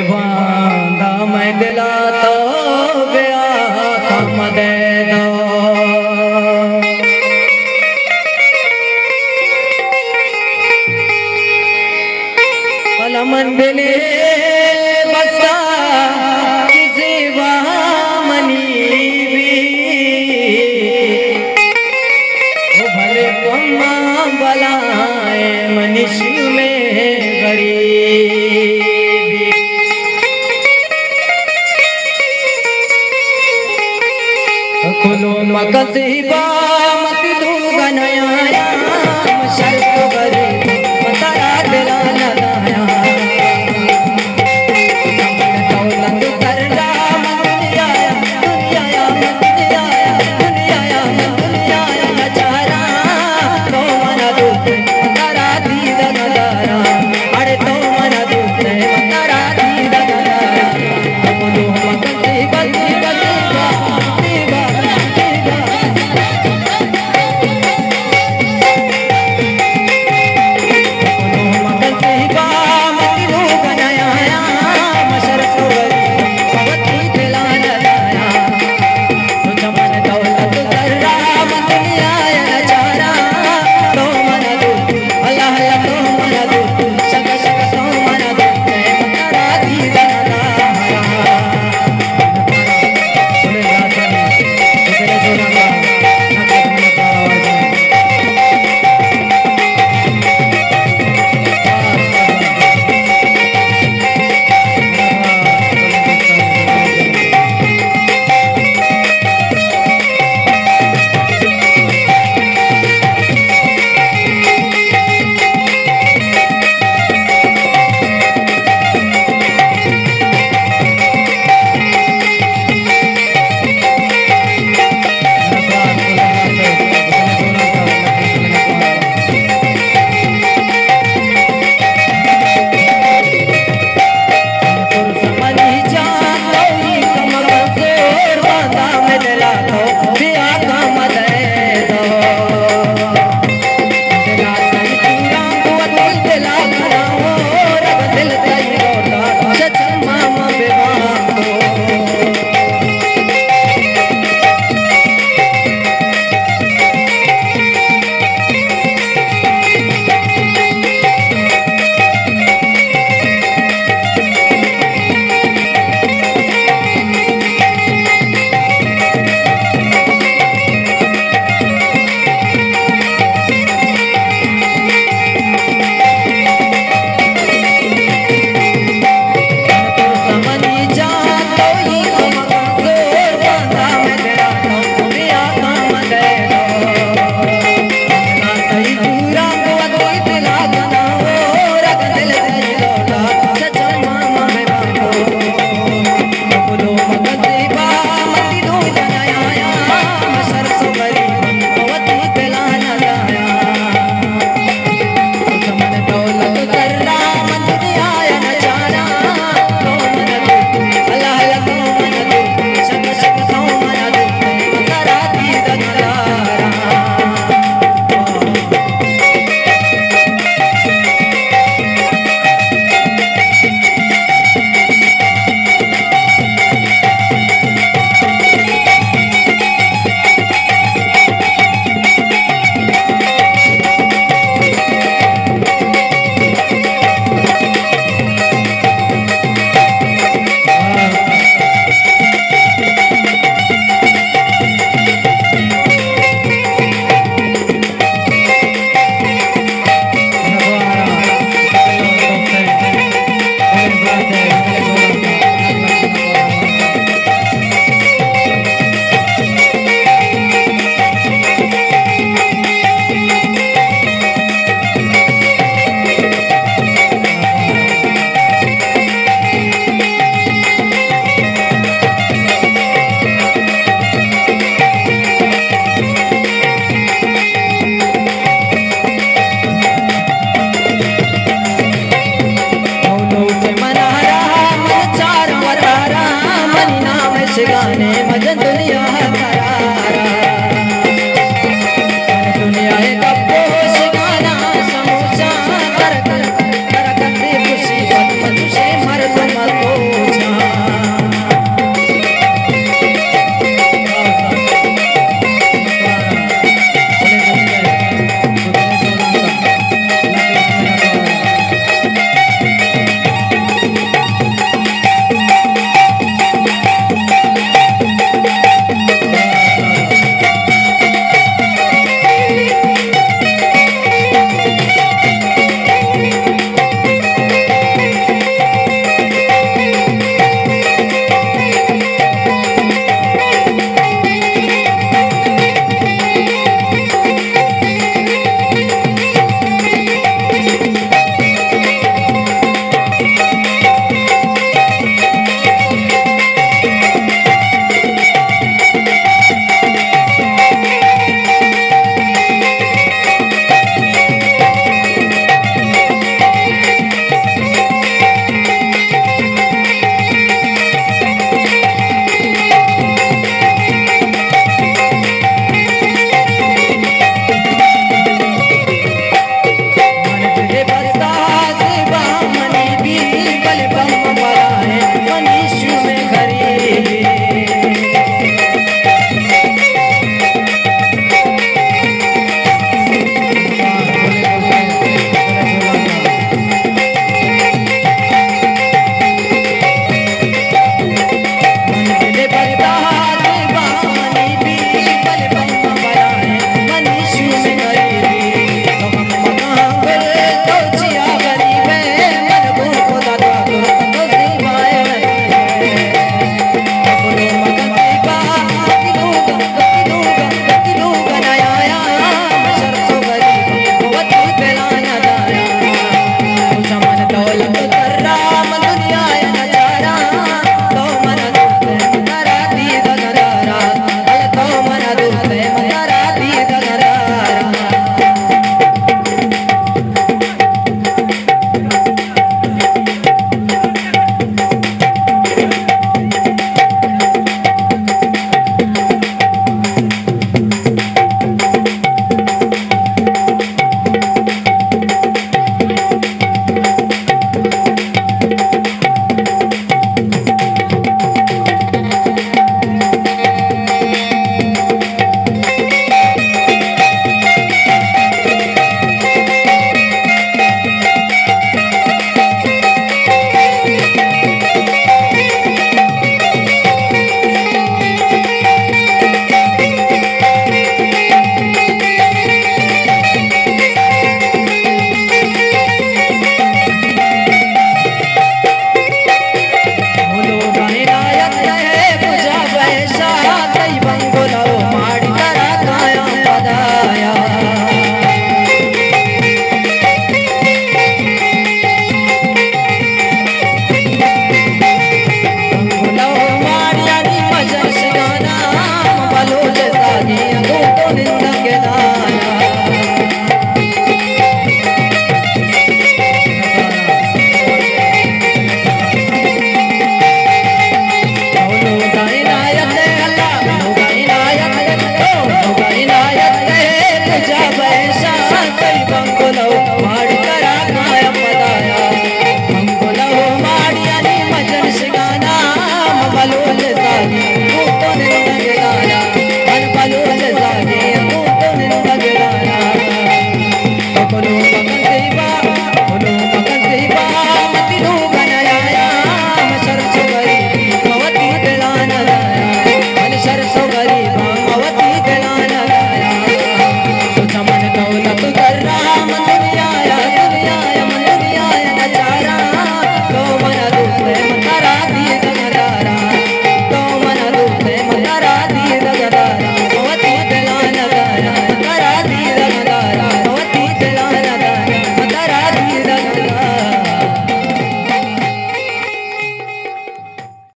बांधा मैं दिला तो गया कम दे मकसीबा मत दूंगा नया